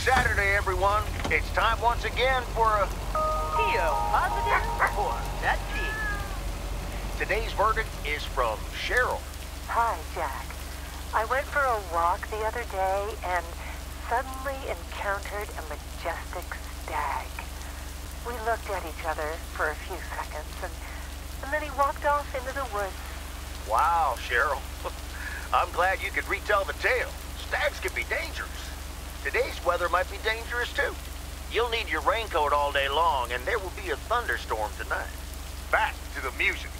Happy Saturday, everyone. It's time once again for a... Theo, positive or that P? Today's verdict is from Cheryl. Hi, Jack. I went for a walk the other day and suddenly encountered a majestic stag. We looked at each other for a few seconds, and, and then he walked off into the woods. Wow, Cheryl. I'm glad you could retell the tale. Stags can be dangerous. Today's weather might be dangerous, too. You'll need your raincoat all day long, and there will be a thunderstorm tonight. Back to the music.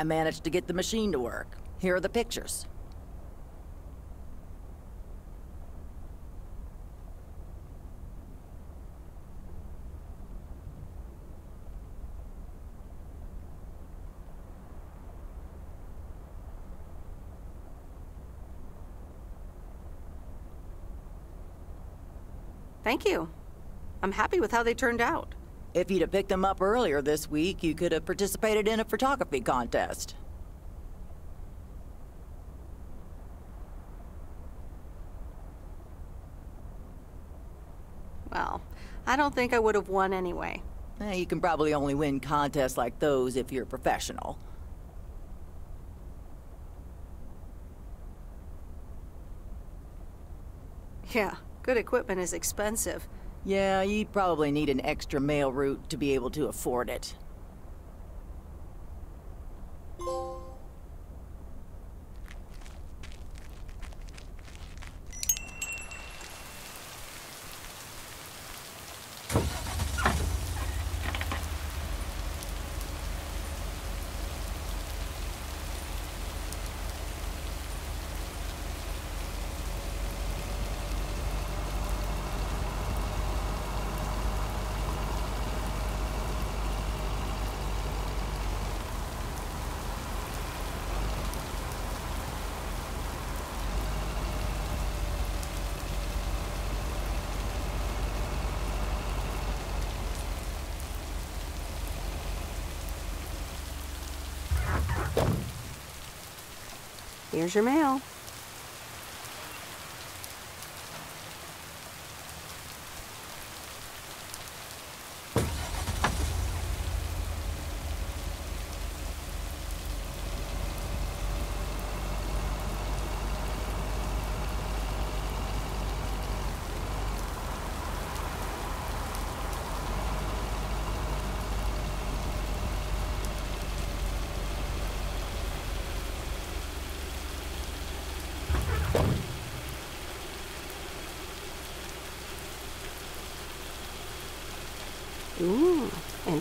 I managed to get the machine to work. Here are the pictures. Thank you. I'm happy with how they turned out. If you'd have picked them up earlier this week, you could have participated in a photography contest. Well, I don't think I would have won anyway. Eh, you can probably only win contests like those if you're a professional. Yeah, good equipment is expensive. Yeah, you'd probably need an extra mail route to be able to afford it. Here's your mail. Ooh,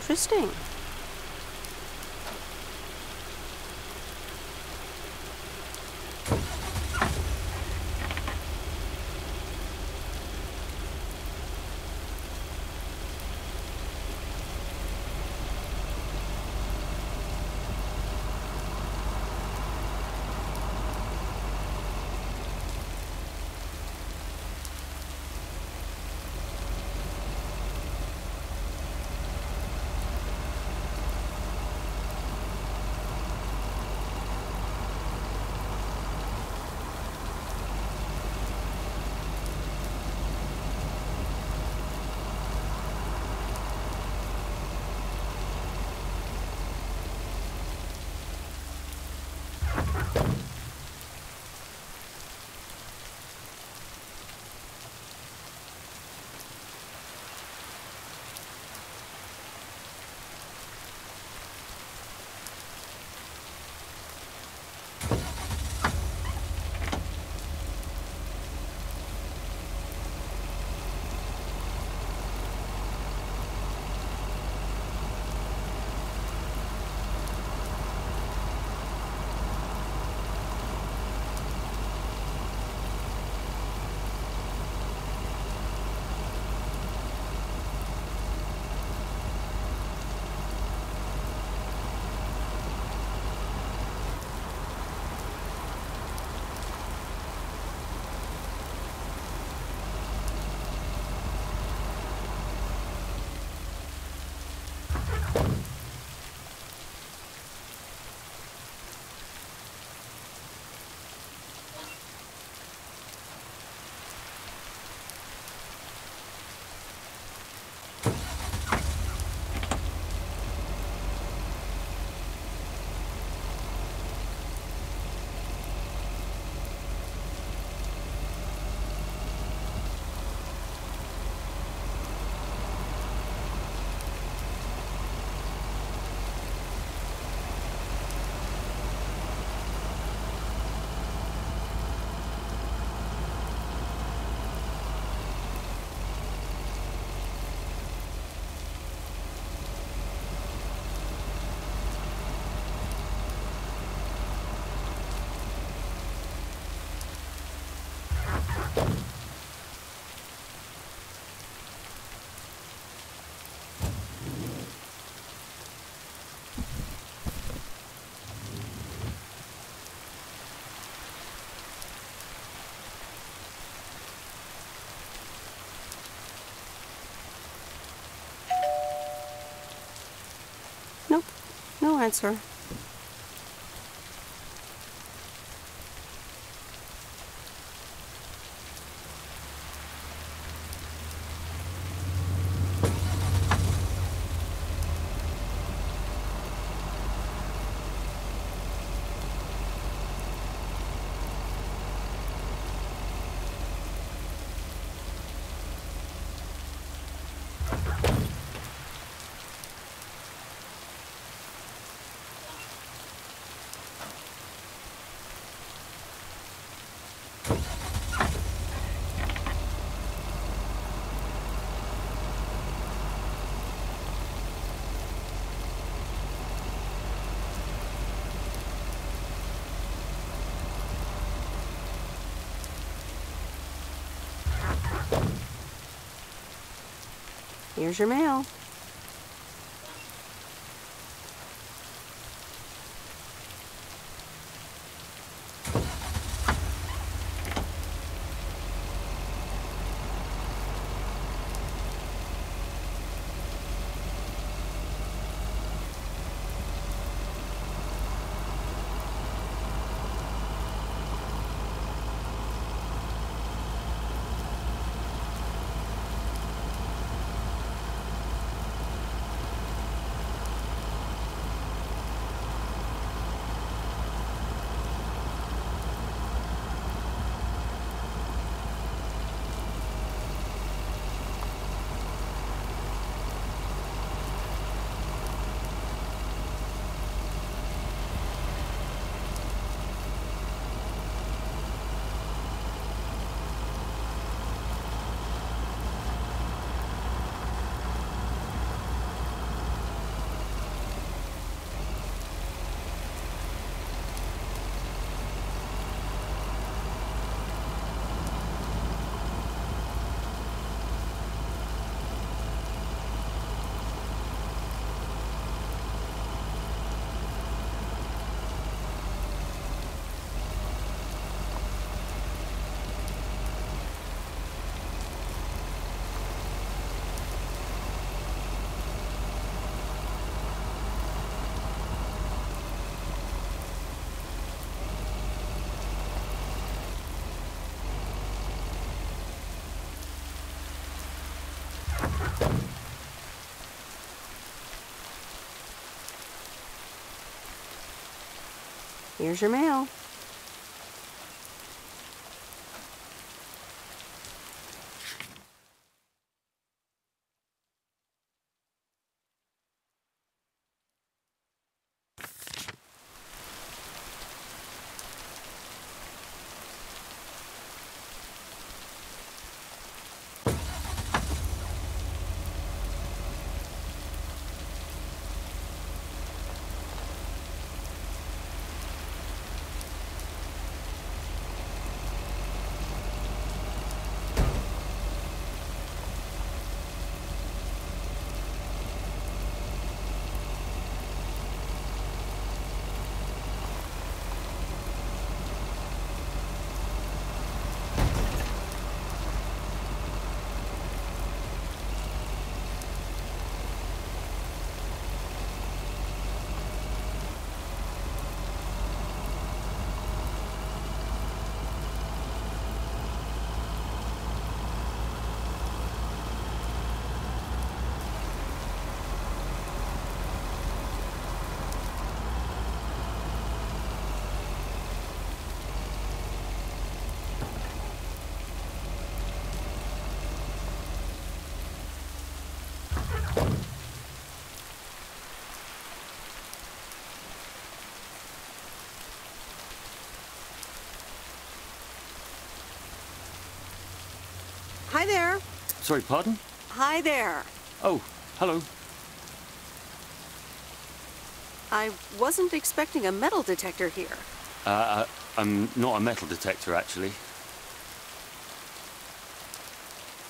No answer. Here's your mail. Here's your mail. Hi there. Sorry, pardon? Hi there. Oh, hello. I wasn't expecting a metal detector here. Uh, uh, I'm not a metal detector, actually.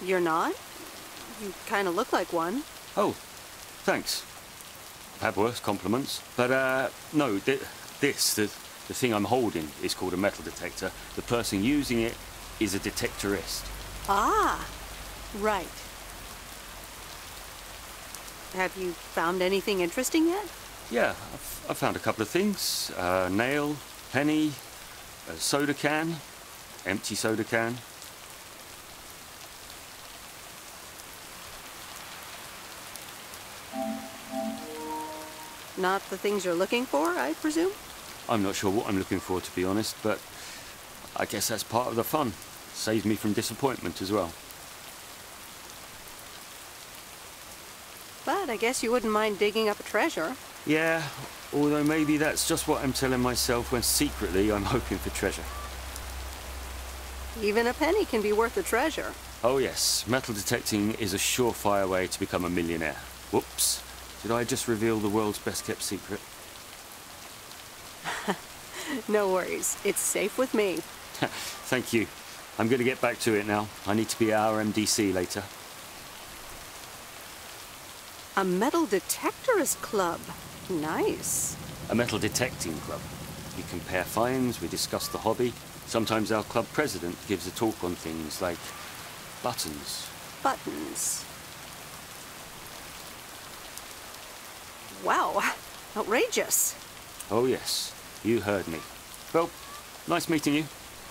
You're not? You kind of look like one. Oh, thanks. I've had worse compliments. But, uh, no, th this, the, the thing I'm holding, is called a metal detector. The person using it is a detectorist. Ah, right. Have you found anything interesting yet? Yeah, I've, I found a couple of things. Uh, nail, penny, a soda can, empty soda can. Not the things you're looking for, I presume? I'm not sure what I'm looking for, to be honest, but I guess that's part of the fun. Saves me from disappointment as well. But I guess you wouldn't mind digging up a treasure. Yeah, although maybe that's just what I'm telling myself when secretly I'm hoping for treasure. Even a penny can be worth a treasure. Oh yes, metal detecting is a surefire way to become a millionaire. Whoops. Did I just reveal the world's best kept secret? No worries. It's safe with me. Thank you. I'm going to get back to it now. I need to be at our MDC later. A metal detectorist club. Nice. A metal detecting club. We compare finds, we discuss the hobby. Sometimes our club president gives a talk on things like buttons. Buttons. Wow. Outrageous. Oh yes, you heard me. Well, nice meeting you.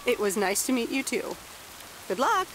It was nice to meet you too. Good luck.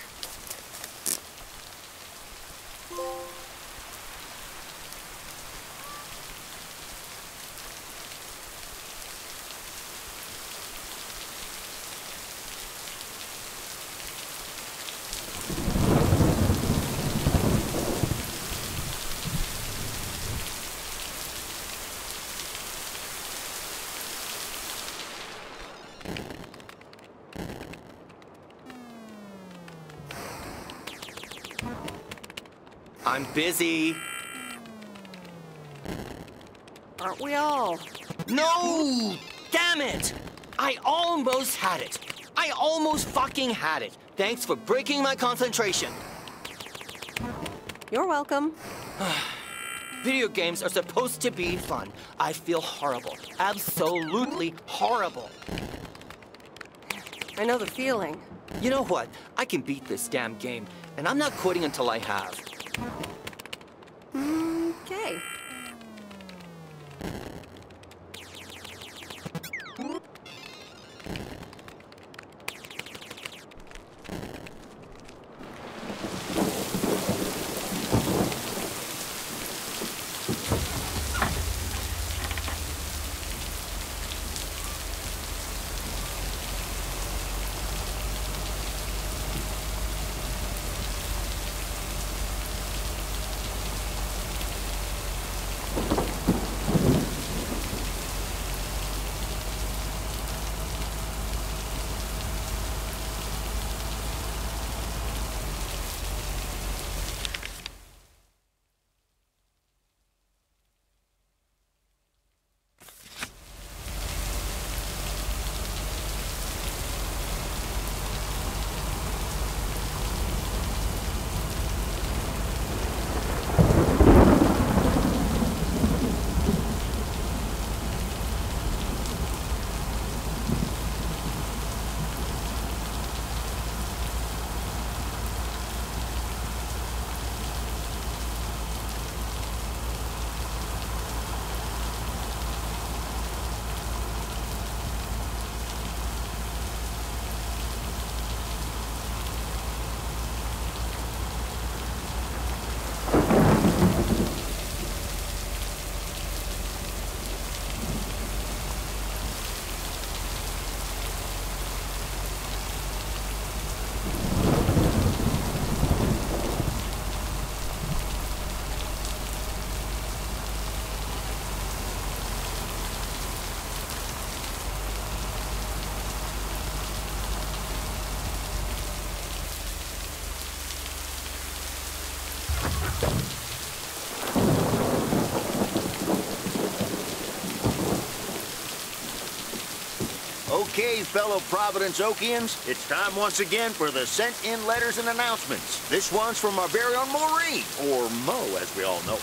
I'm busy. Aren't we all? No! Damn it! I almost had it. I almost fucking had it. Thanks for breaking my concentration. You're welcome. Video games are supposed to be fun. I feel horrible. Absolutely horrible. I know the feeling. You know what? I can beat this damn game, and I'm not quitting until I have. Okay, fellow Providence Oakians, it's time once again for the sent-in letters and announcements. This one's from our very own Maureen, or Mo, as we all know.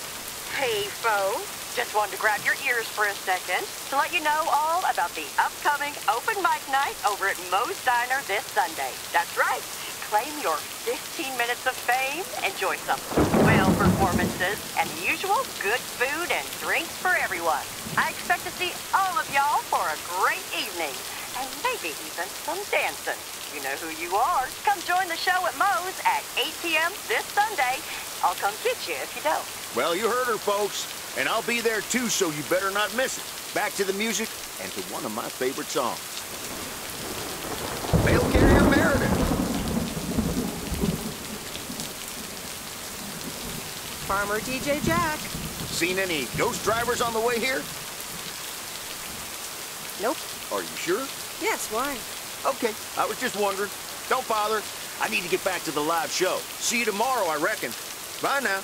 Hey, folks. Just wanted to grab your ears for a second to let you know all about the upcoming open mic night over at Moe's Diner this Sunday. That's right. claim your 15 minutes of fame, enjoy some whale performances, and the usual good food and drinks for everyone. I expect to see all of y'all for a great evening, and maybe even some dancing. You know who you are. Come join the show at Moe's at 8 p.m. this Sunday. I'll come get you if you don't. Well, you heard her, folks. And I'll be there too, so you better not miss it. Back to the music and to one of my favorite songs. Mail carrier Meredith. Farmer DJ Jack. Seen any ghost drivers on the way here? Nope. Are you sure? Yes, why? Okay, I was just wondering. Don't bother. I need to get back to the live show. See you tomorrow, I reckon. Bye now.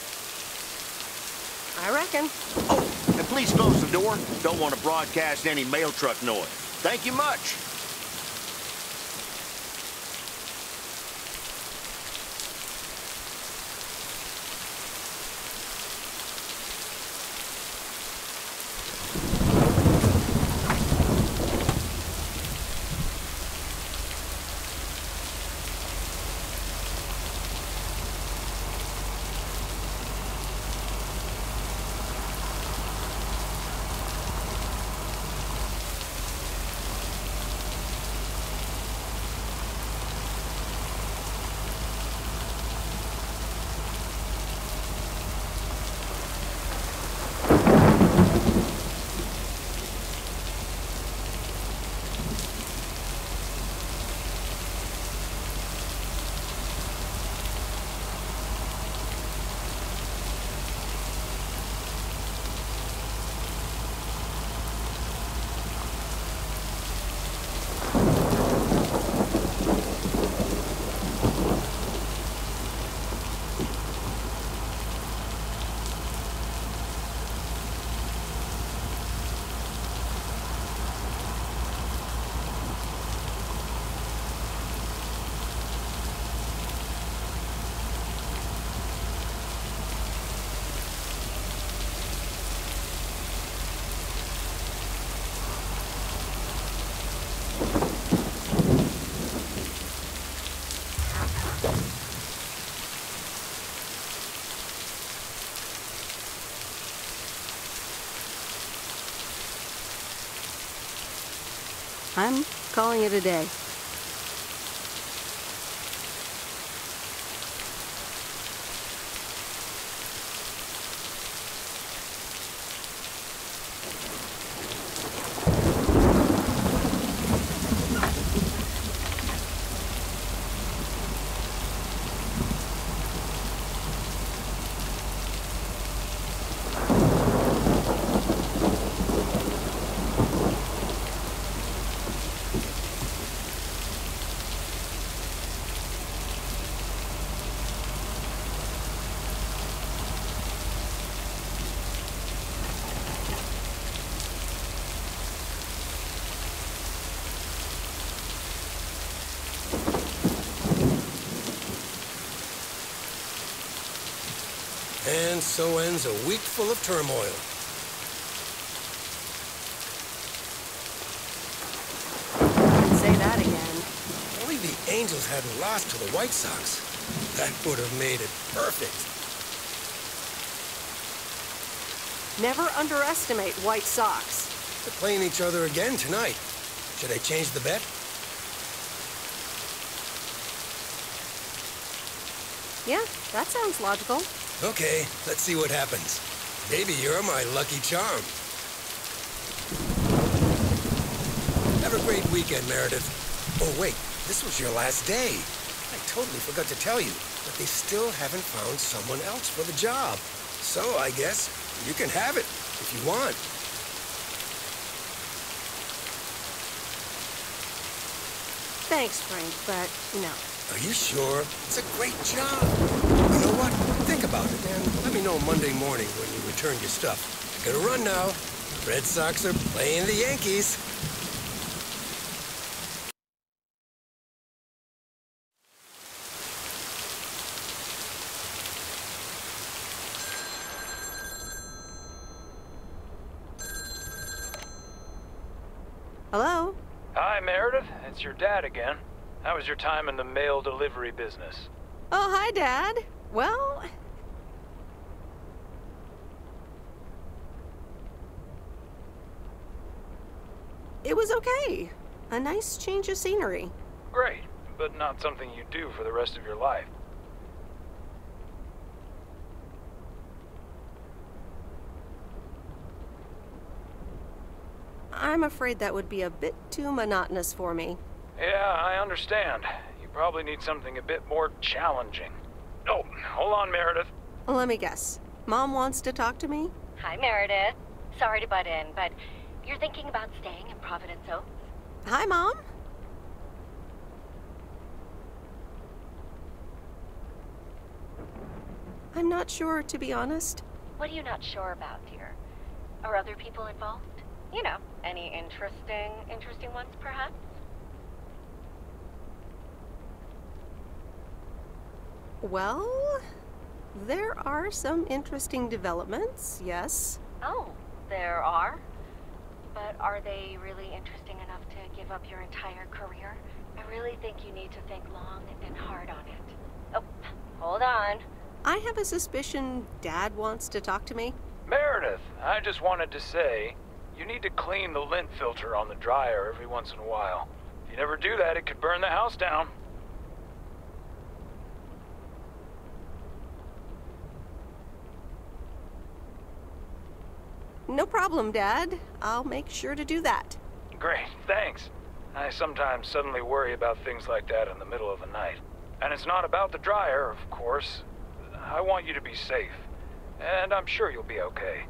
I reckon. Oh, and please close the door. Don't want to broadcast any mail truck noise. Thank you much. I'm calling it a day. And ends a week full of turmoil. Say that again. Only the Angels hadn't lost to the White Sox. That would have made it perfect. Never underestimate White Sox. They're playing each other again tonight. Should I change the bet? Yeah, that sounds logical. Okay, let's see what happens. Maybe you're my lucky charm. Have a great weekend, Meredith. Oh, wait, this was your last day. I totally forgot to tell you, but they still haven't found someone else for the job. So I guess you can have it if you want. Thanks, Frank, but no. Are you sure? It's a great job. You know what? Think about it, and let me know Monday morning when you return your stuff. I gotta run now. Red Sox are playing the Yankees. Hello? Hi, Meredith. It's your dad again. How was your time in the mail delivery business? Oh, hi, Dad. Well, was okay. A nice change of scenery. Great, but not something you do for the rest of your life. I'm afraid that would be a bit too monotonous for me. Yeah, I understand. You probably need something a bit more challenging. Oh, hold on, Meredith. Let me guess. Mom wants to talk to me? Hi, Meredith. Sorry to butt in, but you're thinking about staying in Providence Oaks? Hi, Mom. I'm not sure, to be honest. What are you not sure about, dear? Are other people involved? You know, any interesting, interesting ones, perhaps? Well, there are some interesting developments, yes. Oh, there are? But are they really interesting enough to give up your entire career? I really think you need to think long and hard on it. Oh, hold on. I have a suspicion Dad wants to talk to me. Meredith, I just wanted to say, you need to clean the lint filter on the dryer every once in a while. If you never do that, it could burn the house down. No problem, Dad. I'll make sure to do that. Great, thanks. I sometimes suddenly worry about things like that in the middle of the night. And it's not about the dryer, of course. I want you to be safe. And I'm sure you'll be okay.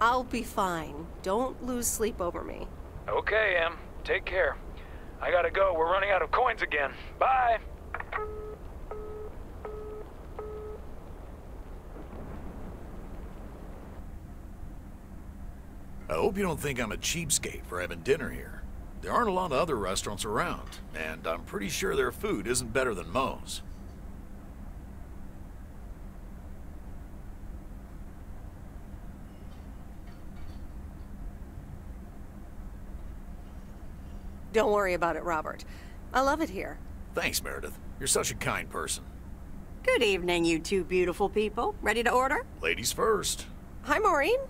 I'll be fine. Don't lose sleep over me. Okay, Em. Take care. I gotta go. We're running out of coins again. Bye! I hope you don't think I'm a cheapskate for having dinner here. There aren't a lot of other restaurants around, and I'm pretty sure their food isn't better than Moe's. Don't worry about it, Robert. I love it here. Thanks, Meredith. You're such a kind person. Good evening, you two beautiful people. Ready to order? Ladies first. Hi, Maureen.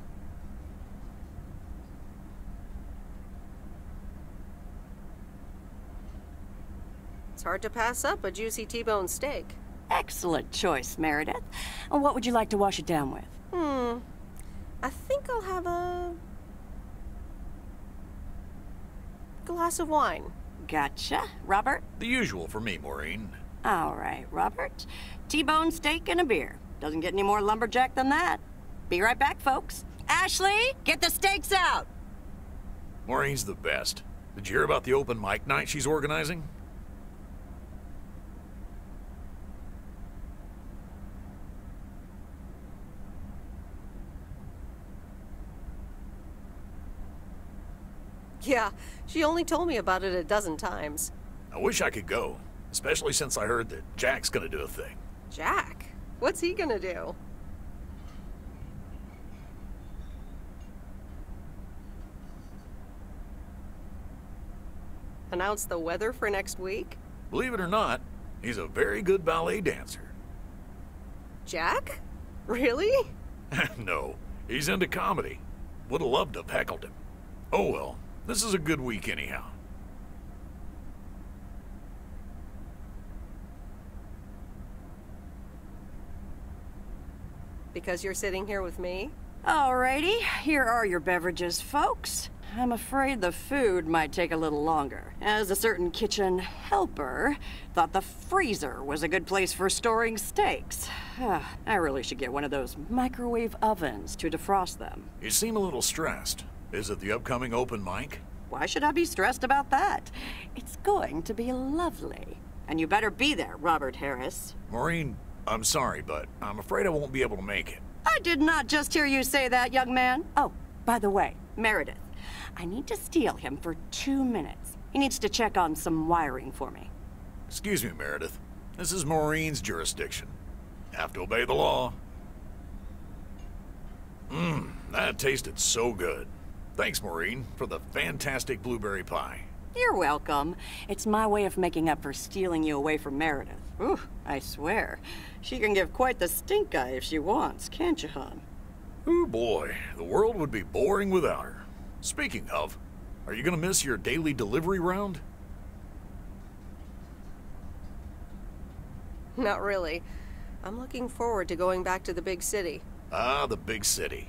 It's hard to pass up a juicy T-bone steak. Excellent choice, Meredith. And what would you like to wash it down with? Hmm. I think I'll have a... glass of wine. Gotcha. Robert? The usual for me, Maureen. All right, Robert. T-bone steak and a beer. Doesn't get any more lumberjack than that. Be right back, folks. Ashley, get the steaks out! Maureen's the best. Did you hear about the open mic night she's organizing? Yeah, she only told me about it a dozen times. I wish I could go, especially since I heard that Jack's gonna do a thing. Jack? What's he gonna do? Announce the weather for next week? Believe it or not, he's a very good ballet dancer. Jack? Really? no, he's into comedy. Would have loved to have heckled him. Oh well, this is a good week anyhow. Because you're sitting here with me? Alrighty, here are your beverages, folks. I'm afraid the food might take a little longer, as a certain kitchen helper thought the freezer was a good place for storing steaks. Ah, I really should get one of those microwave ovens to defrost them. You seem a little stressed. Is it the upcoming open mic? Why should I be stressed about that? It's going to be lovely. And you better be there, Robert Harris. Maureen, I'm sorry, but I'm afraid I won't be able to make it. I did not just hear you say that, young man. Oh, by the way, Meredith, I need to steal him for two minutes. He needs to check on some wiring for me. Excuse me, Meredith. This is Maureen's jurisdiction. Have to obey the law. Mmm. that tasted so good. Thanks, Maureen, for the fantastic blueberry pie. You're welcome. It's my way of making up for stealing you away from Meredith. Ooh, I swear. She can give quite the stink eye if she wants, can't you, hon? Oh boy, the world would be boring without her. Speaking of, are you gonna miss your daily delivery round? Not really. I'm looking forward to going back to the big city. Ah, the big city.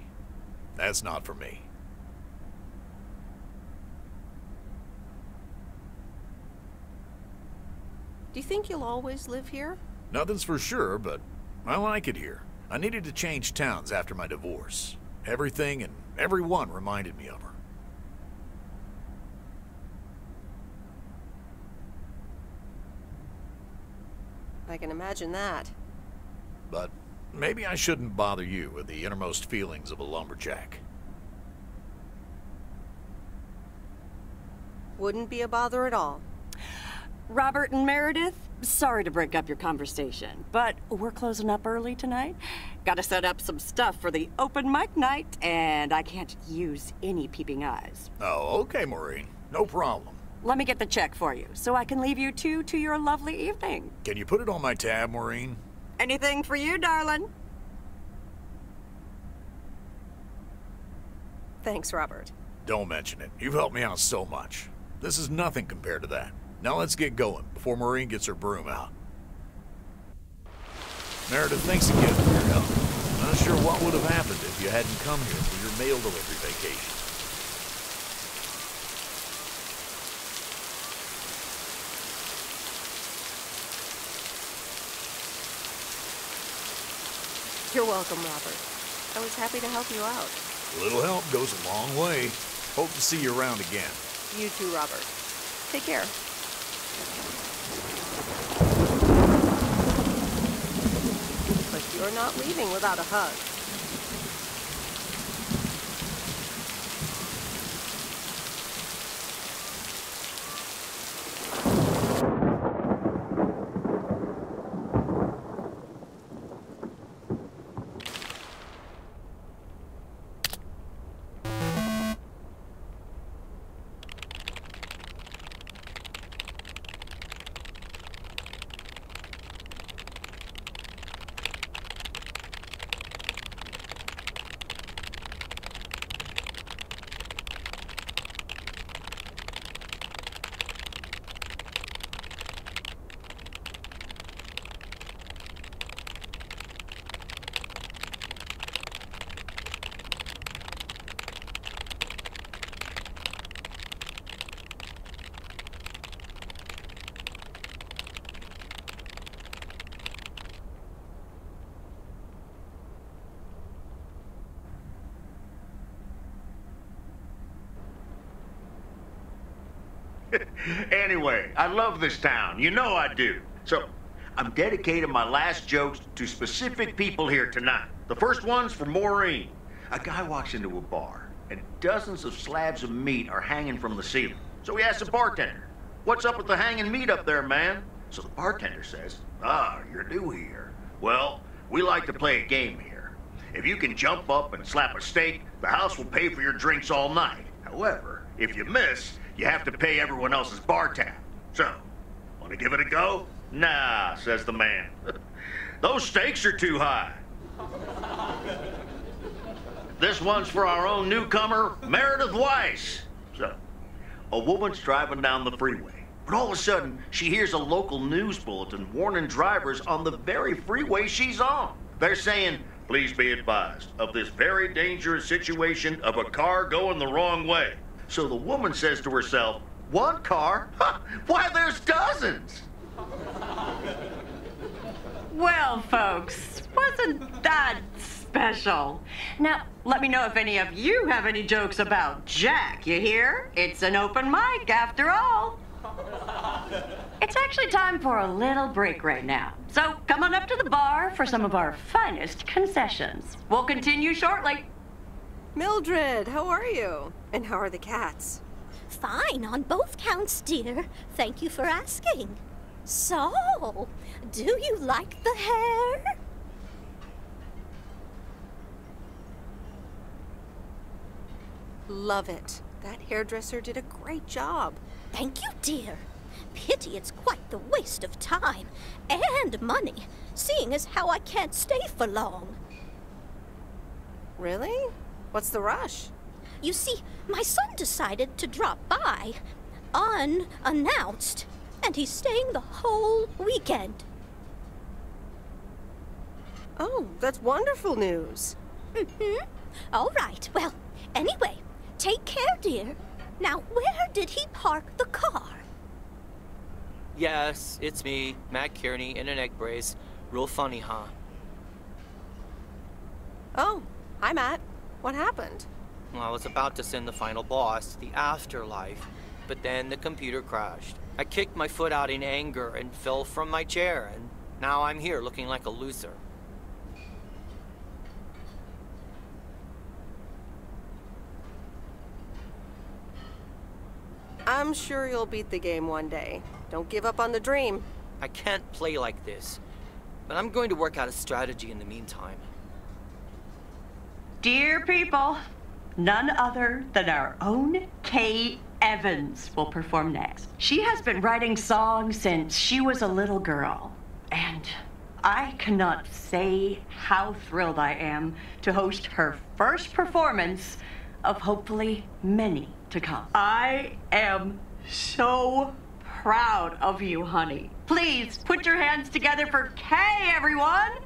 That's not for me. Do you think you'll always live here? Nothing's for sure, but I like it here. I needed to change towns after my divorce. Everything and everyone reminded me of her. I can imagine that. But maybe I shouldn't bother you with the innermost feelings of a lumberjack. Wouldn't be a bother at all. Robert and Meredith, sorry to break up your conversation, but we're closing up early tonight. Gotta set up some stuff for the open mic night, and I can't use any peeping eyes. Oh, okay, Maureen. No problem. Let me get the check for you, so I can leave you two to your lovely evening. Can you put it on my tab, Maureen? Anything for you, darling? Thanks, Robert. Don't mention it. You've helped me out so much. This is nothing compared to that. Now let's get going before Maureen gets her broom out. Meredith, thanks again for your help. I'm Not sure what would have happened if you hadn't come here for your mail delivery vacation. You're welcome, Robert. I was happy to help you out. A little help goes a long way. Hope to see you around again. You too, Robert. Take care. But you're not leaving without a hug. anyway, I love this town. You know I do. So, I'm dedicating my last jokes to specific people here tonight. The first one's for Maureen. A guy walks into a bar, and dozens of slabs of meat are hanging from the ceiling. So he asks the bartender, What's up with the hanging meat up there, man? So the bartender says, Ah, you're new here. Well, we like to play a game here. If you can jump up and slap a steak, the house will pay for your drinks all night. However, if you miss, you have to pay everyone else's bar tab. So, want to give it a go? Nah, says the man. Those stakes are too high. this one's for our own newcomer, Meredith Weiss. So, a woman's driving down the freeway. But all of a sudden, she hears a local news bulletin warning drivers on the very freeway she's on. They're saying, please be advised of this very dangerous situation of a car going the wrong way. So the woman says to herself, One car? Ha, why, there's dozens! Well, folks, wasn't that special? Now, let me know if any of you have any jokes about Jack, you hear? It's an open mic after all. It's actually time for a little break right now. So come on up to the bar for some of our finest concessions. We'll continue shortly. Mildred, how are you? And how are the cats? Fine on both counts, dear. Thank you for asking. So, do you like the hair? Love it. That hairdresser did a great job. Thank you, dear. Pity it's quite the waste of time and money, seeing as how I can't stay for long. Really? What's the rush? You see, my son decided to drop by, unannounced, and he's staying the whole weekend. Oh, that's wonderful news. Mm-hmm. All right. Well, anyway, take care, dear. Now, where did he park the car? Yes, it's me, Matt Kearney, in an egg brace. Real funny, huh? Oh, hi, Matt. What happened? Well, I was about to send the final boss to the afterlife, but then the computer crashed. I kicked my foot out in anger and fell from my chair, and now I'm here looking like a loser. I'm sure you'll beat the game one day. Don't give up on the dream. I can't play like this, but I'm going to work out a strategy in the meantime. Dear people, none other than our own Kay Evans will perform next. She has been writing songs since she was a little girl, and I cannot say how thrilled I am to host her first performance of hopefully many to come. I am so proud of you, honey. Please put your hands together for Kay, everyone!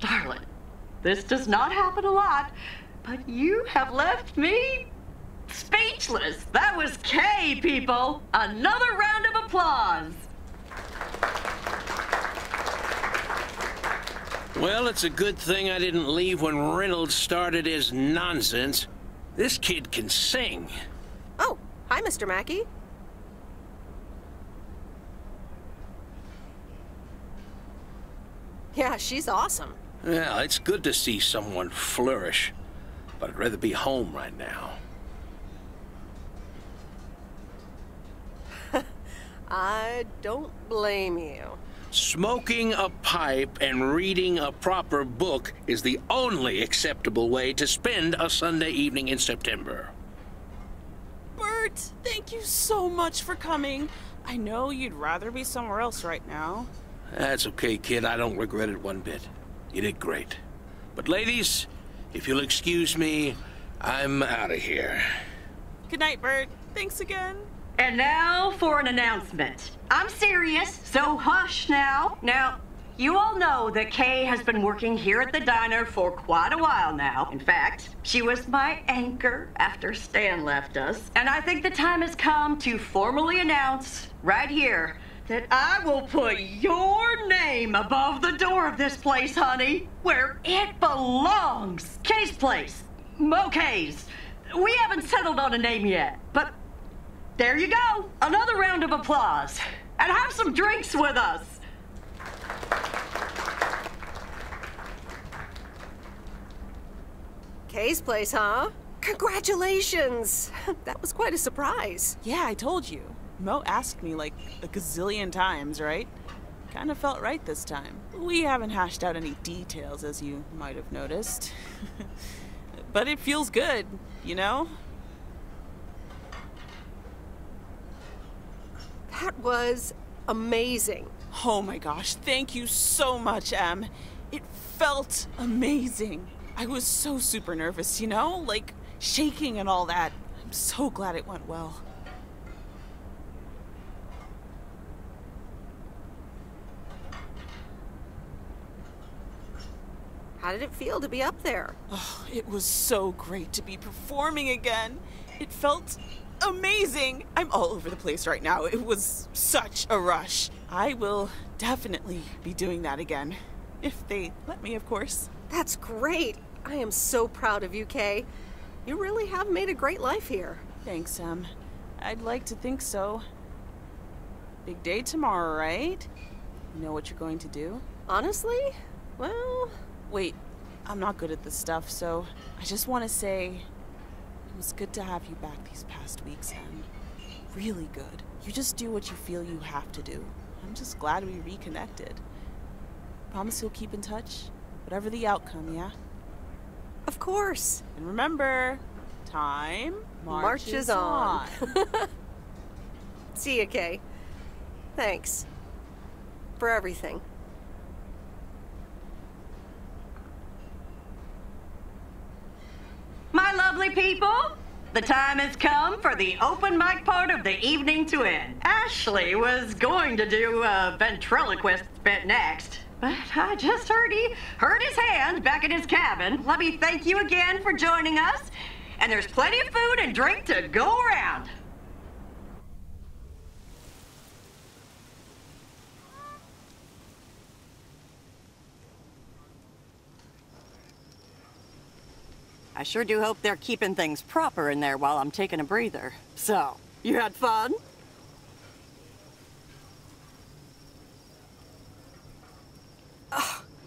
Darling, this does not happen a lot, but you have left me speechless. That was Kay, people. Another round of applause. Well, it's a good thing I didn't leave when Reynolds started his nonsense. This kid can sing. Oh, hi, Mr. Mackey. Yeah, she's awesome. Well, it's good to see someone flourish, but I'd rather be home right now. I don't blame you. Smoking a pipe and reading a proper book is the only acceptable way to spend a Sunday evening in September. Bert, thank you so much for coming. I know you'd rather be somewhere else right now. That's okay, kid. I don't regret it one bit. You did great. But ladies, if you'll excuse me, I'm out of here. Good night, Bert. Thanks again. And now for an announcement. I'm serious, so hush now. Now, you all know that Kay has been working here at the diner for quite a while now. In fact, she was my anchor after Stan left us. And I think the time has come to formally announce right here that I will put your name above the door of this place, honey, where it belongs. Kay's place. Mo Kay's. We haven't settled on a name yet, but there you go. Another round of applause. And have some drinks with us. Kay's place, huh? Congratulations! That was quite a surprise. Yeah, I told you. Mo asked me like a gazillion times, right? Kind of felt right this time. We haven't hashed out any details, as you might have noticed. but it feels good, you know? That was amazing. Oh my gosh, thank you so much, Em. It felt amazing. I was so super nervous, you know? Like shaking and all that. I'm so glad it went well. How did it feel to be up there? Oh, it was so great to be performing again. It felt amazing. I'm all over the place right now. It was such a rush. I will definitely be doing that again. If they let me, of course. That's great. I am so proud of you, Kay. You really have made a great life here. Thanks, Em. I'd like to think so. Big day tomorrow, right? You know what you're going to do? Honestly? Well. Wait, I'm not good at this stuff, so I just want to say it was good to have you back these past weeks, Em. Really good. You just do what you feel you have to do. I'm just glad we reconnected. Promise you'll keep in touch, whatever the outcome, yeah? Of course. And remember, time marches, Marches on. See you, Kay. Thanks. For everything. My lovely people, the time has come for the open mic part of the evening to end. Ashley was going to do a ventriloquist bit next, but I just heard he hurt his hand back in his cabin. Let me thank you again for joining us, and there's plenty of food and drink to go around. I sure do hope they're keeping things proper in there while I'm taking a breather. So, you had fun?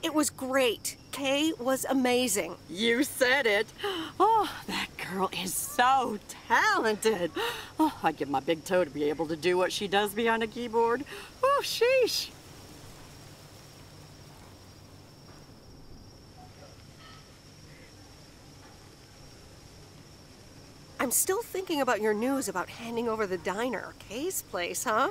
It was great. Kay was amazing. You said it. Oh, that girl is so talented. Oh, I'd give my big toe to be able to do what she does behind a keyboard. Oh, sheesh. I'm still thinking about your news about handing over the diner, Kay's place, huh?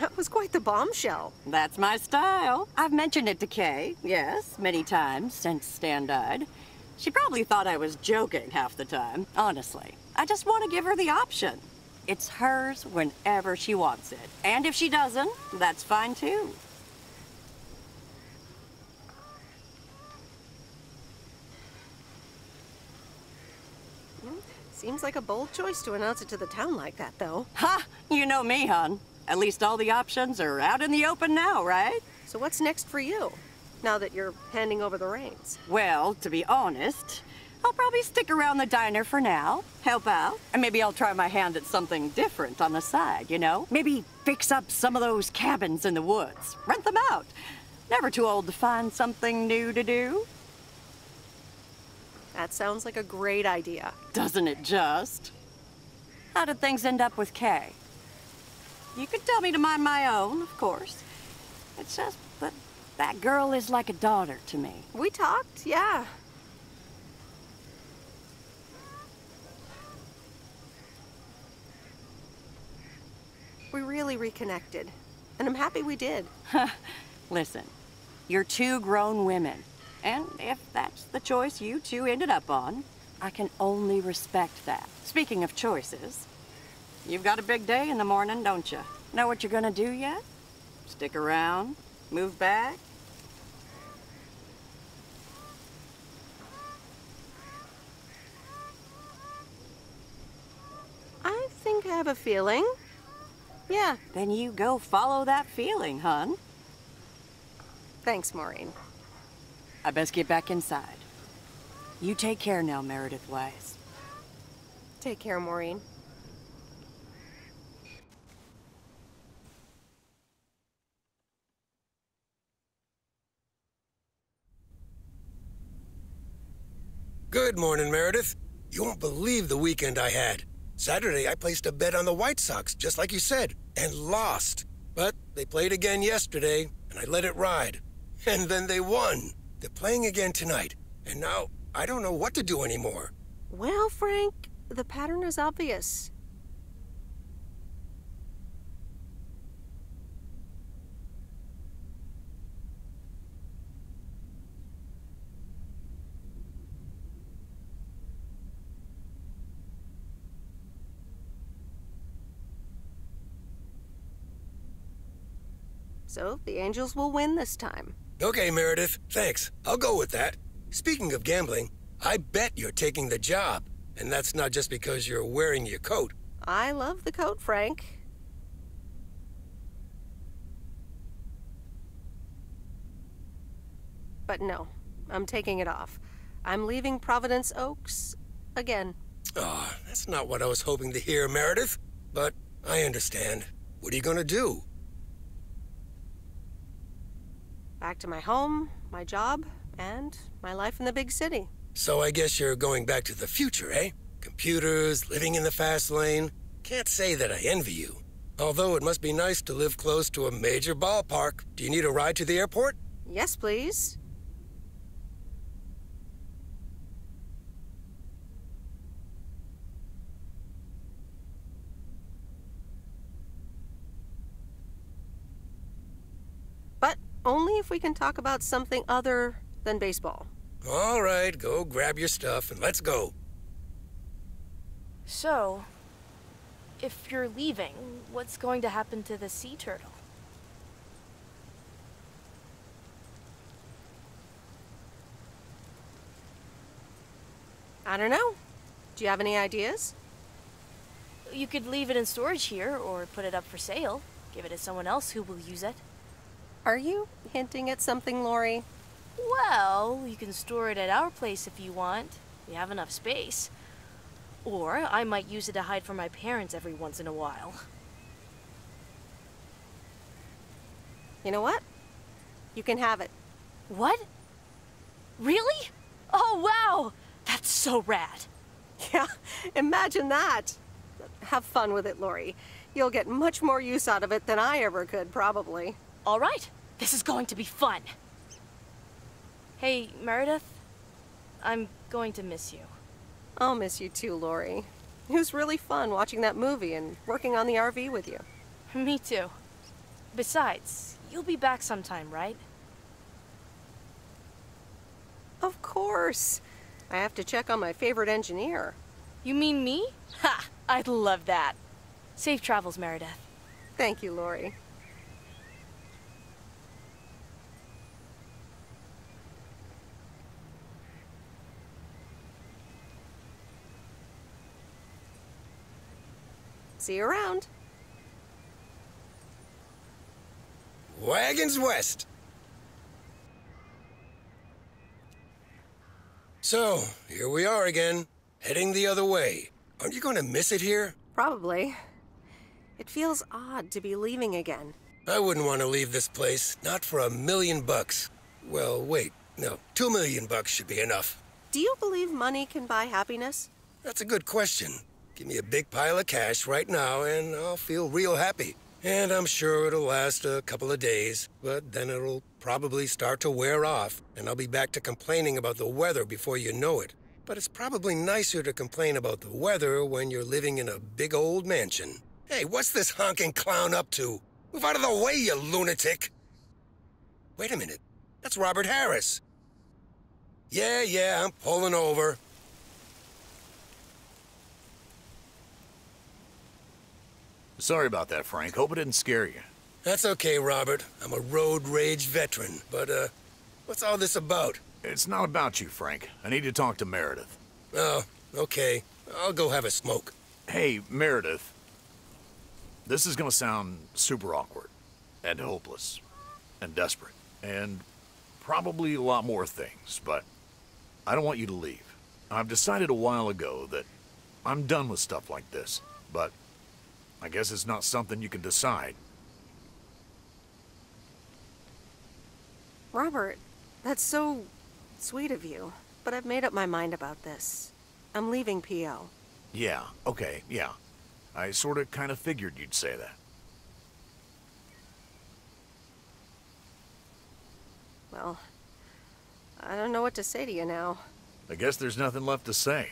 That was quite the bombshell. That's my style. I've mentioned it to Kay, yes, many times since Stan died. She probably thought I was joking half the time, honestly. I just want to give her the option. It's hers whenever she wants it. And if she doesn't, that's fine too. Seems like a bold choice to announce it to the town like that, though. Ha! You know me, hon. At least all the options are out in the open now, right? So what's next for you, now that you're handing over the reins? Well, to be honest, I'll probably stick around the diner for now, help out, and maybe I'll try my hand at something different on the side, you know? Maybe fix up some of those cabins in the woods, rent them out. Never too old to find something new to do. That sounds like a great idea. Doesn't it just? How did things end up with Kay? You could tell me to mind my own, of course. It's just that that girl is like a daughter to me. We talked, yeah. We really reconnected. And I'm happy we did. Listen, you're two grown women. And if that's the choice you two ended up on, I can only respect that. Speaking of choices, you've got a big day in the morning, don't you? Know what you're gonna do yet? Stick around? Move back? I think I have a feeling. Yeah. Then you go follow that feeling, hun. Thanks, Maureen. I best get back inside. You take care now, Meredith Weiss. Take care, Maureen. Good morning, Meredith. You won't believe the weekend I had. Saturday, I placed a bet on the White Sox, just like you said, and lost. But they played again yesterday, and I let it ride. And then they won. They're playing again tonight, and now I don't know what to do anymore. Well, Frank, the pattern is obvious. So the Angels will win this time. Okay, Meredith. Thanks. I'll go with that. Speaking of gambling, I bet you're taking the job. And that's not just because you're wearing your coat. I love the coat, Frank. But no, I'm taking it off. I'm leaving Providence Oaks again. Oh, that's not what I was hoping to hear, Meredith. But I understand. What are you gonna do? Back to my home, my job, and my life in the big city. So I guess you're going back to the future, eh? Computers, living in the fast lane. Can't say that I envy you. Although it must be nice to live close to a major ballpark. Do you need a ride to the airport? Yes, please. But only if we can talk about something other than baseball. All right, go grab your stuff and let's go. So, if you're leaving, what's going to happen to the sea turtle? I don't know. Do you have any ideas? You could leave it in storage here or put it up for sale. Give it to someone else who will use it. Are you hinting at something, Lori? Well, you can store it at our place if you want. We have enough space. Or I might use it to hide from my parents every once in a while. You know what? You can have it. What? Really? Oh, wow! That's so rad. Yeah, imagine that. Have fun with it, Lori. You'll get much more use out of it than I ever could, probably. All right, this is going to be fun. Hey, Meredith, I'm going to miss you. I'll miss you too, Lori. It was really fun watching that movie and working on the RV with you. Me too. Besides, you'll be back sometime, right? Of course. I have to check on my favorite engineer. You mean me? Ha! I'd love that. Safe travels, Meredith. Thank you, Lori. See you around. Wagons West. So, here we are again, heading the other way. Aren't you going to miss it here? Probably. It feels odd to be leaving again. I wouldn't want to leave this place, not for a million bucks. Well, wait, no, two million bucks should be enough. Do you believe money can buy happiness? That's a good question. Give me a big pile of cash right now, and I'll feel real happy. And I'm sure it'll last a couple of days, but then it'll probably start to wear off, and I'll be back to complaining about the weather before you know it. But it's probably nicer to complain about the weather when you're living in a big old mansion. Hey, what's this honking clown up to? Move out of the way, you lunatic! Wait a minute. That's Robert Harris. Yeah, yeah, I'm pulling over. Sorry about that, Frank. Hope it didn't scare you. That's okay, Robert. I'm a road rage veteran. But, uh, what's all this about? It's not about you, Frank. I need to talk to Meredith. Oh, okay. I'll go have a smoke. Hey, Meredith. This is gonna sound super awkward, and hopeless, and desperate, and probably a lot more things, but I don't want you to leave. I've decided a while ago that I'm done with stuff like this, but I guess it's not something you can decide. Robert, that's so sweet of you. But I've made up my mind about this. I'm leaving PO. Yeah, okay, yeah. I sorta kinda figured you'd say that. Well, I don't know what to say to you now. I guess there's nothing left to say.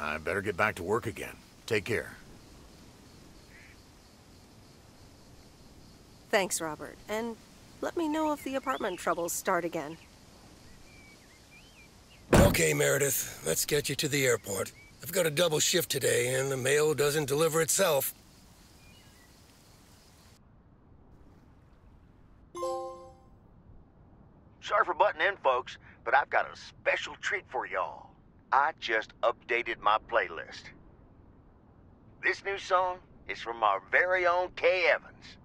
I better get back to work again. Take care. Thanks, Robert. And let me know if the apartment troubles start again. Okay, Meredith, let's get you to the airport. I've got a double shift today, and the mail doesn't deliver itself. Sorry for butting in, folks, but I've got a special treat for y'all. I just updated my playlist. This new song is from our very own Kay Evans.